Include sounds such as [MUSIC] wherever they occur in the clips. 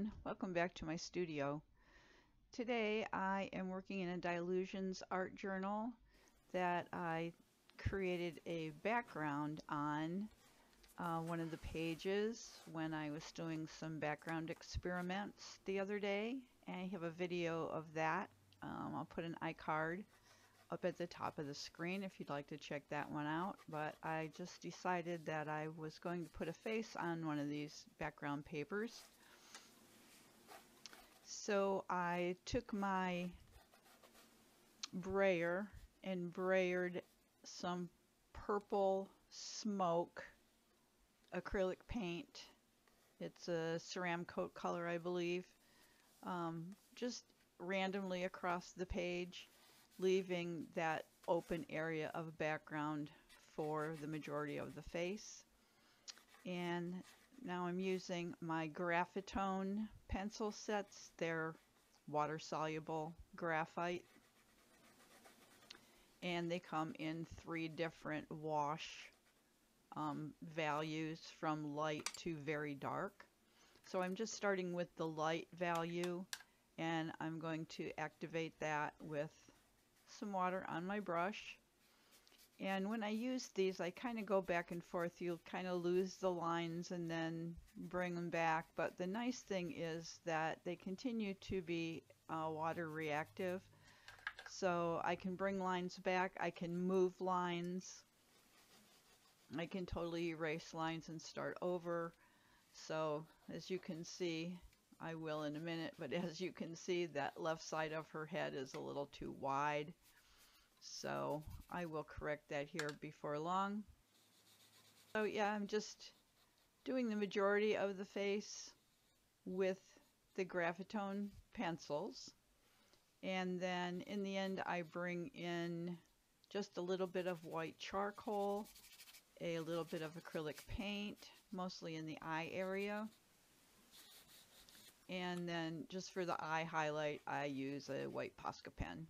everyone. Welcome back to my studio. Today I am working in a Dylusions art journal that I created a background on uh, one of the pages when I was doing some background experiments the other day. And I have a video of that. Um, I'll put an iCard up at the top of the screen if you'd like to check that one out. But I just decided that I was going to put a face on one of these background papers. So I took my brayer and brayered some purple smoke acrylic paint. It's a Ceramcoat color, I believe. Um, just randomly across the page leaving that open area of background for the majority of the face. And now I'm using my Graphitone pencil sets. They're water soluble graphite. And they come in three different wash um, values from light to very dark. So I'm just starting with the light value and I'm going to activate that with some water on my brush. And when I use these, I kind of go back and forth. You'll kind of lose the lines and then bring them back. But the nice thing is that they continue to be uh, water reactive. So I can bring lines back. I can move lines. I can totally erase lines and start over. So as you can see, I will in a minute, but [LAUGHS] as you can see, that left side of her head is a little too wide. So I will correct that here before long. So yeah, I'm just doing the majority of the face with the Graphitone pencils. And then in the end, I bring in just a little bit of white charcoal, a little bit of acrylic paint, mostly in the eye area. And then just for the eye highlight, I use a white Posca pen.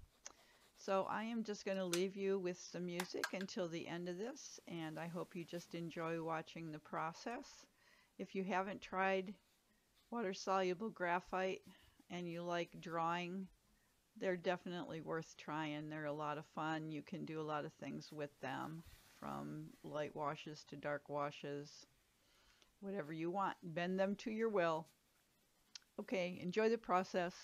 So I am just going to leave you with some music until the end of this, and I hope you just enjoy watching the process. If you haven't tried water-soluble graphite and you like drawing, they're definitely worth trying. They're a lot of fun. You can do a lot of things with them, from light washes to dark washes, whatever you want. Bend them to your will. Okay, enjoy the process.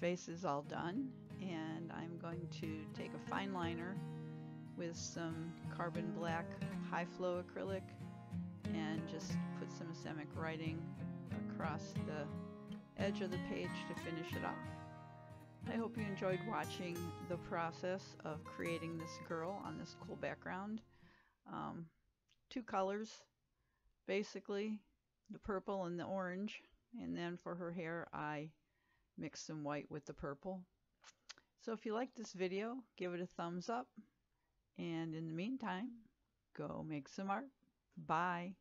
Face is all done and I'm going to take a fine liner with some carbon black high flow acrylic and just put some asemic writing across the edge of the page to finish it off. I hope you enjoyed watching the process of creating this girl on this cool background. Um, two colors basically, the purple and the orange and then for her hair I mixed some white with the purple. So if you like this video, give it a thumbs up. And in the meantime, go make some art. Bye.